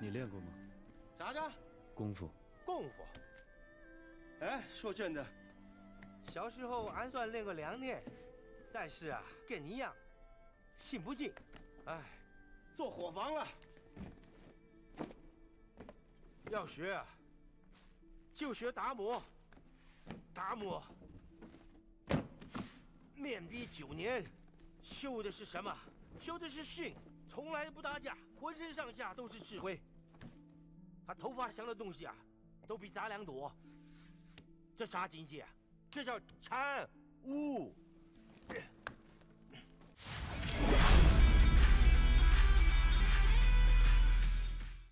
你练过吗？啥的？功夫。功夫。哎，说真的，小时候俺算练过两年，但是啊，跟你一样，心不静。哎，做伙房了。要学啊，就学达摩。达摩面壁九年，绣的是什么？绣的是训，从来不打架，浑身上下都是智慧。他头发镶的东西啊，都比咱俩多。这啥境界？这叫禅。